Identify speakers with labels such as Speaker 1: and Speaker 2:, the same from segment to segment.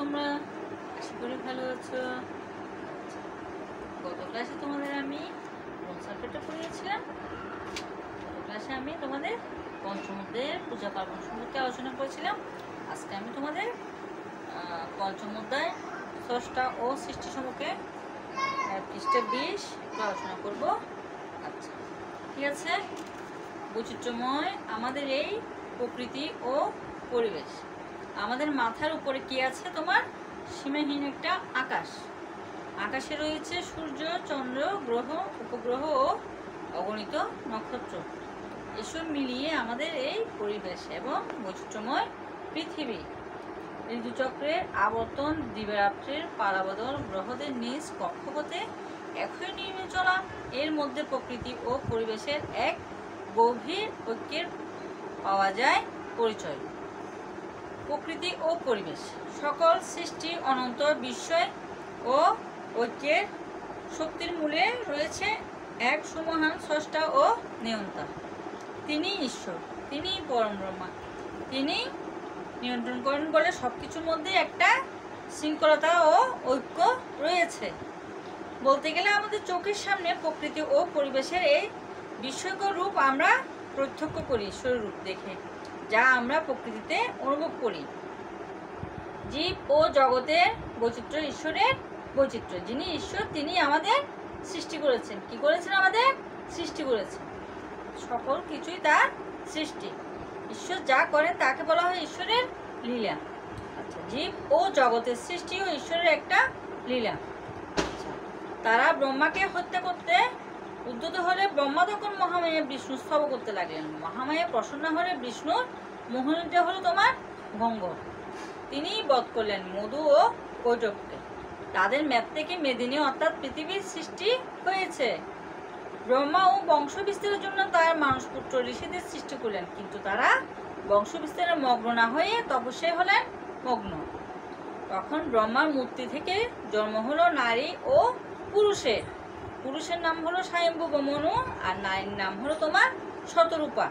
Speaker 1: তোমরা? আশা করি ভালো আছো। গত ক্লাসে তোমাদের আমি কোন পড়িয়েছিলাম। গত ক্লাসে আমি তোমাদের পঞ্চমুদ্রের পূজা পার্বণ সম্পর্কে আলোচনা করেছিলাম। আজকে আমি তোমাদের পঞ্চম ষষ্ঠা ও সৃষ্টি সম্পর্কে পৃষ্ঠা বিশ আলোচনা করব। আচ্ছা ঠিক আছে? বৈচিত্র্যময় আমাদের এই প্রকৃতি ও পরিবেশ। আমাদের মাথার উপরে কি আছে তোমার? সীমাহীন একটা আকাশ। আকাশে রয়েছে সূর্য, চন্দ্র, গ্রহ, উপগ্রহ ও অগণিত নক্ষত্র। এসব মিলিয়ে আমাদের এই পরিবেশ এবং বৈচিত্র্যময় পৃথিবী। ঋতুচক্রের আবর্তন, দিবারাত্রির পালাবদল, গ্রহদের নিজ কক্ষপথে একই নিয়মে চলা, এর মধ্যে প্রকৃতি ও পরিবেশের এক গভীর ঐক্যের পাওয়া যায় পরিচয়। প্রকৃতি ও পরিবেশ। সকল সৃষ্টি অনন্ত বিস্ময় ও ঐক্যের শক্তির মূলে রয়েছে এক সুমহান স্রষ্টা ও নিয়ন্তা। তিনি ঈশ্বর, তিনি পরম ব্রহ্মা তিনি নিয়ন্ত্রণ করেন বলে সব কিছুর মধ্যে একটা শৃঙ্খলতা ও ঐক্য রয়েছে। বলতে গেলে আমাদের চোখের সামনে প্রকৃতি ও পরিবেশের এই বিস্ময়কর রূপ আমরা প্রত্যক্ষ করি ঈশ্বরের রূপ দেখে। যা আমরা প্রকৃতিতে অনুভব করি। জীব ও জগতের বৈচিত্র্য ঈশ্বরের বৈচিত্র্য। যিনি ঈশ্বর তিনি আমাদের সৃষ্টি করেছেন। কি করেছেন আমাদের? সৃষ্টি করেছেন। সকল কিছুই তার সৃষ্টি। ঈশ্বর যা করেন তাকে বলা হয় ঈশ্বরের লীলা। আচ্ছা জীব ও জগতের সৃষ্টিও ঈশ্বরের একটা লীলা। আচ্ছা, তারা ব্রহ্মাকে হত্যা করতে উদ্যত হলে ব্রহ্মা তখন মহামায়া বিষ্ণু স্তব করতে লাগলেন। মহামায়া প্রসন্ন হলে বিষ্ণুর মোহনটা হলো তোমার ভঙ্গ তিনি বধ করলেন মধু ও কৈটবকে তাদের ম্যাপ থেকে মেদিনী অর্থাৎ পৃথিবীর সৃষ্টি হয়েছে। ব্রহ্মা ও বংশ বিস্তারের জন্য তার মানুষপুত্র ঋষিদের সৃষ্টি করলেন। কিন্তু তারা বংশ বিস্তারে মগ্ন না হয়ে তপস্যায় হলেন মগ্ন। তখন ব্রহ্মার মূর্তি থেকে জন্ম হলো নারী ও পুরুষের। পুরুষের নাম হলো স্বয়ম্ভু বা মনু আর নারীর নাম হলো তোমার শতরূপা।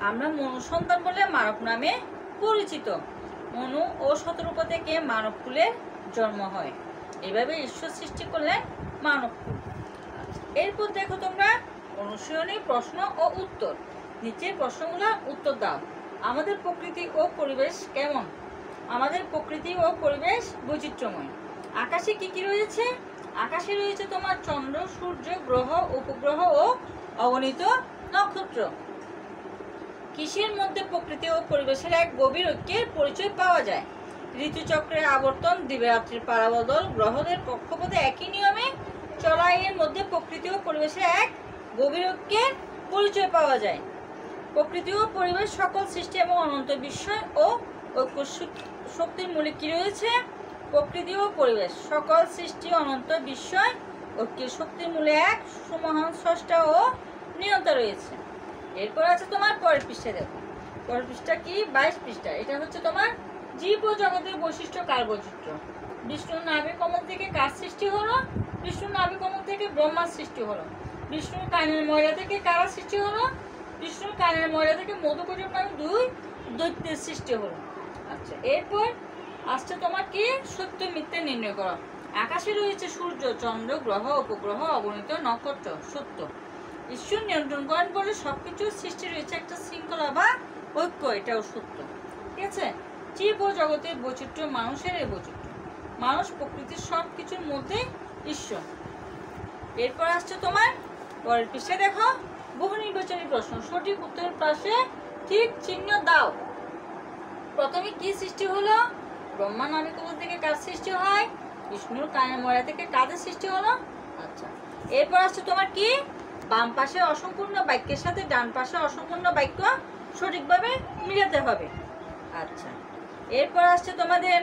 Speaker 1: আমরা মনু সন্তান বলে মানব নামে পরিচিত। মনু ও শতরূপা থেকে মানব কুলের জন্ম হয়। এভাবে ঈশ্বর সৃষ্টি করলেন মানব কুল। এরপর দেখো তোমরা অনুশীলনী, প্রশ্ন ও উত্তর। নিচের প্রশ্নগুলো উত্তর দাও। আমাদের প্রকৃতি ও পরিবেশ কেমন? আমাদের প্রকৃতি ও পরিবেশ বৈচিত্র্যময়। আকাশে কি কি রয়েছে? আকাশে রয়েছে তোমার চন্দ্র, সূর্য, গ্রহ, উপগ্রহ ও অগণিত নক্ষত্র। কৃষির মধ্যে প্রকৃতি ও পরিবেশের এক গভীর ঐক্যের পরিচয় পাওয়া যায়? ঋতুচক্রের আবর্তন দিবারাত্রির পারাবদল, গ্রহদের কক্ষপথে একই নিয়মে চলা এর মধ্যে প্রকৃতি ও পরিবেশের এক গভীর ঐক্যের পরিচয় পাওয়া যায়। প্রকৃতি ও পরিবেশ সকল সৃষ্টি এবং অনন্ত বিস্ময় ও ঐক্য শক্তির মূলে কি রয়েছে? প্রকৃতি ও পরিবেশ, সকল সৃষ্টি অনন্ত বিস্ময়, ঐক্যের শক্তির মূলে এক সুমহান স্রষ্টা ও নিয়ন্তা রয়েছে। এরপর আছে তোমার পরের পৃষ্ঠা দেখো। পরের পৃষ্ঠা কি? বাইশ পৃষ্ঠা। এটা হচ্ছে তোমার জীব ও জগতের বৈশিষ্ট্য কার বৈচিত্র্য বিষ্ণুর নাভি কমল থেকে কার সৃষ্টি হলো? বিষ্ণুর নাভি কমল থেকে ব্রহ্মার সৃষ্টি হলো। বিষ্ণুর কানের ময়লা থেকে কারা সৃষ্টি হলো? বিষ্ণুর কানের ময়লা থেকে মধুকজক নামে দুই দৈত্যের সৃষ্টি হলো। আচ্ছা এরপর আসছে তোমার কি সত্য মিথ্যে নির্ণয় করো? আকাশে রয়েছে সূর্য, চন্দ্র, গ্রহ, উপগ্রহ, অগণিত নক্ষত্র, সত্য। ঈশ্বর নিয়ন্ত্রণ করেন বলে সবকিছুর সৃষ্টি রয়েছে একটা শৃঙ্খলা বা ঐক্য, এটাও সত্য। ঠিক আছে? জীব ও জগতের বৈচিত্র্য মানুষের এই বৈচিত্র্য। মানুষ প্রকৃতির সব কিছুর মধ্যে ঈশ্বর। এরপর আসছে তোমার পরের পৃষ্ঠে দেখো। বহু নির্বাচনী প্রশ্ন। সঠিক উত্তরের পাশে ঠিক চিহ্ন দাও। প্রথমে কি সৃষ্টি হলো? ব্রহ্মা নামিকুল থেকে কার সৃষ্টি হয়, বিষ্ণুর কানের ময়লা থেকে কাদের সৃষ্টি হলো। আচ্ছা এরপর আসছে তোমার কি? বাম পাশে অসম্পূর্ণ বাক্যের সাথে ডান পাশে অসম্পূর্ণ বাক্য সঠিকভাবে মিলাতে হবে। আচ্ছা এরপর আসছে তোমাদের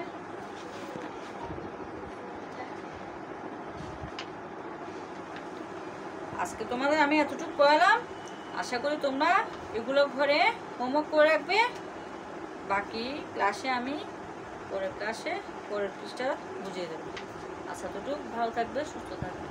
Speaker 1: আজকে তোমাদের আমি এতটুকু পড়ালাম। আশা করি তোমরা এগুলো ঘরে হোমওয়ার্ক করে রাখবে। বাকি ক্লাসে আমি পরের ক্লাসে পরের পৃষ্ঠা বুঝিয়ে দেবো। আচ্ছা তো ভালো থাকবে সুস্থ থাকবে।